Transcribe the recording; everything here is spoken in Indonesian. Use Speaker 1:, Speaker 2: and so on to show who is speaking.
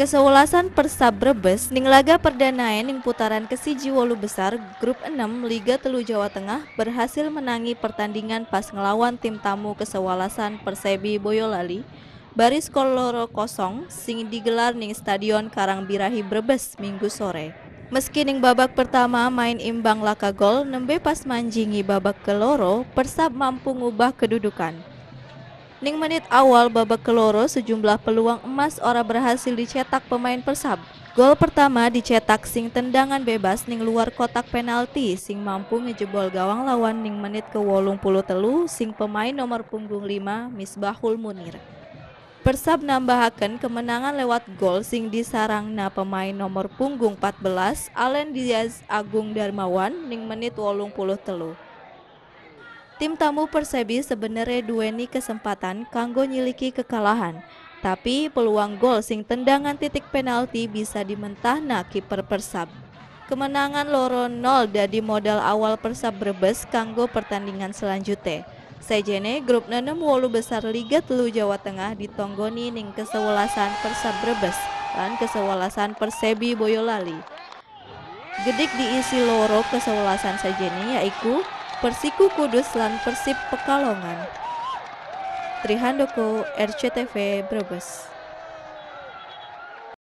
Speaker 1: Kesewelasan Persab Brebes ning laga perdana ning putaran kesiji wolu besar grup 6 Liga Telu Jawa Tengah berhasil menangi pertandingan pas ngelawan tim tamu kesewelasan Persebi Boyolali baris koloro kosong sing digelar ning Stadion Karangbirahi Brebes minggu sore. Meski ning babak pertama main imbang laka gol nembe pas manjingi babak keloro Persab mampu ngubah kedudukan. Ning menit awal babak keloro sejumlah peluang emas ora berhasil dicetak pemain Persab. Gol pertama dicetak sing tendangan bebas ning luar kotak penalti sing mampu ngejebol gawang lawan ning menit ke wolung puluh telu sing pemain nomor punggung 5 Misbahul Munir. Persab nambahaken kemenangan lewat gol sing disarangna pemain nomor punggung 14 Allen Diaz Agung Darmawan ning menit wolung puluh telu. Tim tamu Persebi sebenarnya duweni kesempatan kanggo nyiliki kekalahan, tapi peluang gol sing tendangan titik penalti bisa dimentahna kiper Persab. Kemenangan loro 0 dari modal awal Persab Brebes kanggo pertandingan selanjutnya. Sejene grup 6 wolu besar Liga Telu Jawa Tengah ditonggoni ning kesewelasan Persab Brebes dan kesewelasan Persebi Boyolali. Gedik diisi loro kesewelasan sajene yaitu Persiku Kudus lan Persib Pekalongan. Trihandoko RCTV Brebes.